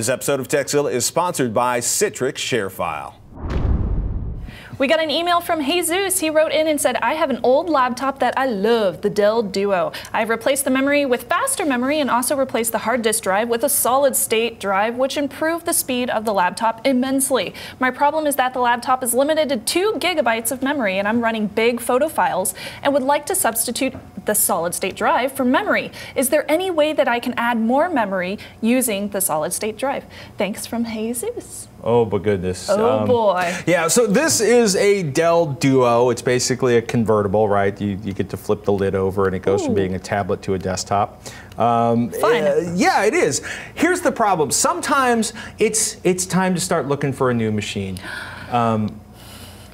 This episode of Tekzilla is sponsored by Citrix ShareFile. We got an email from Jesus. He wrote in and said, I have an old laptop that I love, the Dell Duo. I've replaced the memory with faster memory and also replaced the hard disk drive with a solid state drive, which improved the speed of the laptop immensely. My problem is that the laptop is limited to two gigabytes of memory and I'm running big photo files and would like to substitute the solid state drive for memory. Is there any way that I can add more memory using the solid state drive? Thanks from Jesus. Oh, but goodness. Oh, um, boy. Yeah, so this is a Dell Duo. It's basically a convertible, right? You, you get to flip the lid over and it goes Ooh. from being a tablet to a desktop. Um, Fun. Uh, yeah, it is. Here's the problem. Sometimes it's, it's time to start looking for a new machine. Um,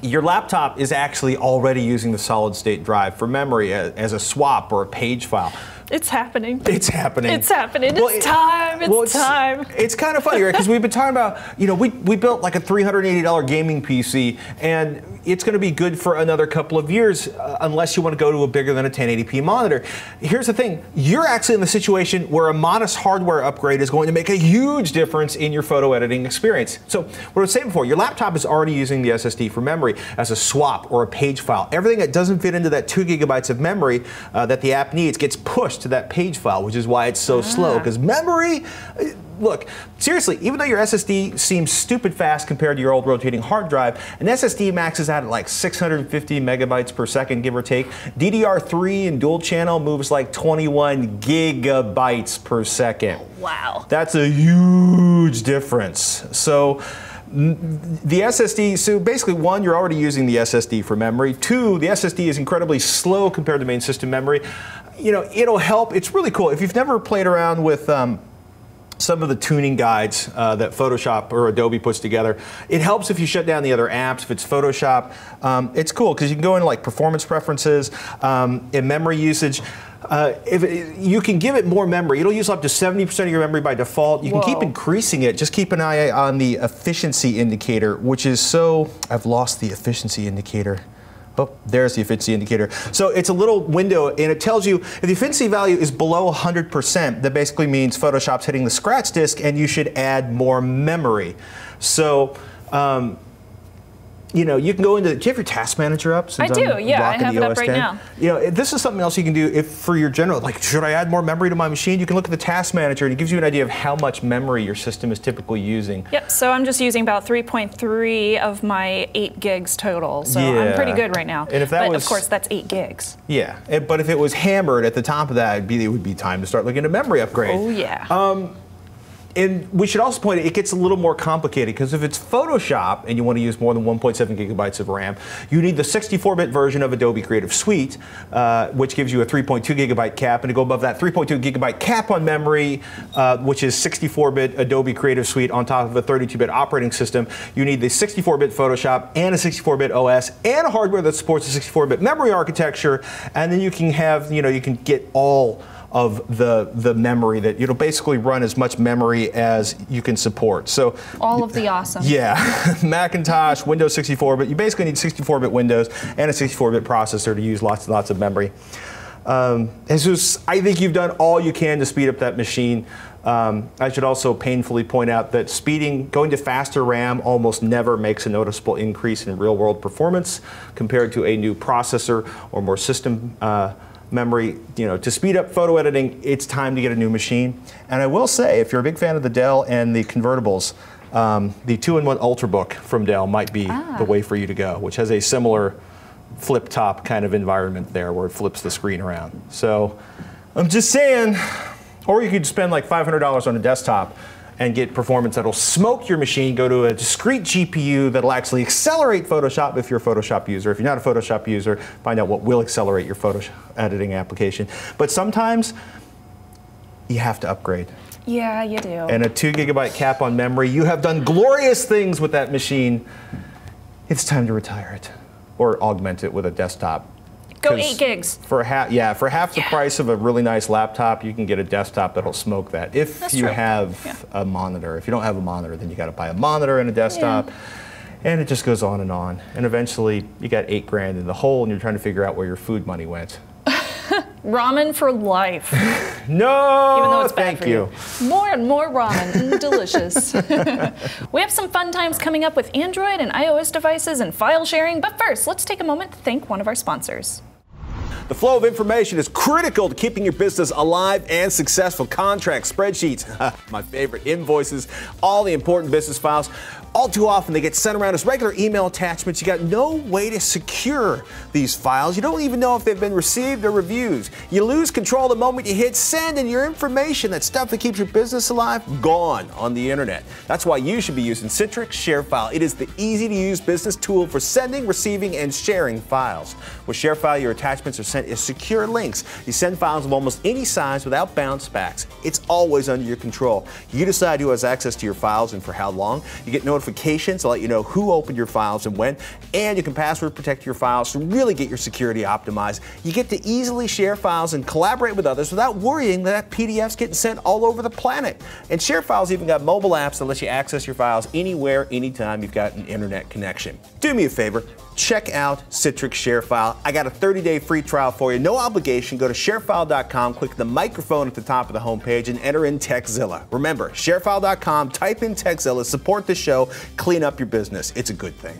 your laptop is actually already using the solid state drive for memory as a swap or a page file. It's happening. It's happening. It's happening. Well, it's time. It's, well, it's time. It's kind of funny, right? Because we've been talking about, you know, we, we built like a $380 gaming PC, and it's going to be good for another couple of years uh, unless you want to go to a bigger than a 1080p monitor. Here's the thing you're actually in the situation where a modest hardware upgrade is going to make a huge difference in your photo editing experience. So, what I was saying before, your laptop is already using the SSD for memory as a swap or a page file. Everything that doesn't fit into that two gigabytes of memory uh, that the app needs gets pushed to that page file, which is why it's so ah. slow. Because memory, look, seriously, even though your SSD seems stupid fast compared to your old rotating hard drive, an SSD maxes out at like 650 megabytes per second, give or take. DDR3 and dual channel moves like 21 gigabytes per second. Wow. That's a huge difference. So, the SSD, so basically one, you're already using the SSD for memory. Two, the SSD is incredibly slow compared to main system memory you know, it'll help. It's really cool. If you've never played around with um, some of the tuning guides uh, that Photoshop or Adobe puts together. It helps if you shut down the other apps. If it's Photoshop, um, it's cool because you can go into like performance preferences um, and memory usage. Uh, if it, you can give it more memory, it'll use up to 70% of your memory by default. You can keep increasing it. Just keep an eye on the efficiency indicator, which is so. I've lost the efficiency indicator. Oh, there's the efficiency indicator. So it's a little window and it tells you if the efficiency value is below 100%, that basically means Photoshop's hitting the scratch disk and you should add more memory. So um, you know, you can go into. Do you have your task manager up? I do. I'm yeah, I have it up right 10? now. You know, this is something else you can do if for your general. Like, should I add more memory to my machine? You can look at the task manager, and it gives you an idea of how much memory your system is typically using. Yep. So I'm just using about 3.3 of my eight gigs total. So yeah. I'm pretty good right now. And if that but was, of course, that's eight gigs. Yeah. But if it was hammered at the top of that, it'd be, it would be time to start looking at memory upgrade. Oh yeah. Um, and we should also point out it gets a little more complicated because if it's Photoshop and you want to use more than 1.7 gigabytes of RAM, you need the 64-bit version of Adobe Creative Suite, uh, which gives you a 3.2 gigabyte cap. And to go above that 3.2 gigabyte cap on memory, uh, which is 64-bit Adobe Creative Suite on top of a 32-bit operating system, you need the 64-bit Photoshop and a 64-bit OS and a hardware that supports a 64-bit memory architecture. And then you can have, you know, you can get all of the, the memory that it'll basically run as much memory as you can support. So all of the awesome. Yeah, Macintosh, Windows 64, but you basically need 64-bit Windows and a 64-bit processor to use lots and lots of memory. Um, Jesus, I think you've done all you can to speed up that machine. Um, I should also painfully point out that speeding, going to faster RAM almost never makes a noticeable increase in real world performance compared to a new processor or more system uh, memory, you know, to speed up photo editing, it's time to get a new machine. And I will say, if you're a big fan of the Dell and the convertibles, um, the two-in-one Ultrabook from Dell might be ah. the way for you to go, which has a similar flip top kind of environment there where it flips the screen around. So I'm just saying, or you could spend like $500 on a desktop and get performance that'll smoke your machine, go to a discrete GPU that'll actually accelerate Photoshop if you're a Photoshop user. If you're not a Photoshop user, find out what will accelerate your Photoshop editing application. But sometimes you have to upgrade. Yeah, you do. And a two gigabyte cap on memory. You have done glorious things with that machine. It's time to retire it or augment it with a desktop Go eight gigs. For half, yeah, for half the yeah. price of a really nice laptop, you can get a desktop that'll smoke that. If That's you true. have yeah. a monitor, if you don't have a monitor, then you got to buy a monitor and a desktop. Yeah. And it just goes on and on. And eventually, you got eight grand in the hole, and you're trying to figure out where your food money went. Ramen for life. No, Even though it's bad thank for you. you. More and more ramen. Mm, delicious. we have some fun times coming up with Android and iOS devices and file sharing, but first, let's take a moment to thank one of our sponsors. The flow of information is critical to keeping your business alive and successful. Contracts, spreadsheets, my favorite, invoices, all the important business files. All too often they get sent around as regular email attachments. You got no way to secure these files. You don't even know if they've been received or reviews. You lose control the moment you hit send and your information, that stuff that keeps your business alive, gone on the internet. That's why you should be using Citrix ShareFile. It is the easy to use business tool for sending, receiving, and sharing files. With ShareFile, your attachments are sent as secure links. You send files of almost any size without bounce backs. It's always under your control. You decide who has access to your files and for how long. You get notifications to let you know who opened your files and when, and you can password protect your files to really get your security optimized. You get to easily share files and collaborate with others without worrying that PDF's getting sent all over the planet. And ShareFile's even got mobile apps that let you access your files anywhere, anytime you've got an internet connection. Do me a favor, check out Citrix ShareFile. I got a 30-day free trial for you, no obligation. Go to sharefile.com, click the microphone at the top of the homepage, and enter in Tekzilla. Remember, sharefile.com, type in Tekzilla, support the show, clean up your business. It's a good thing.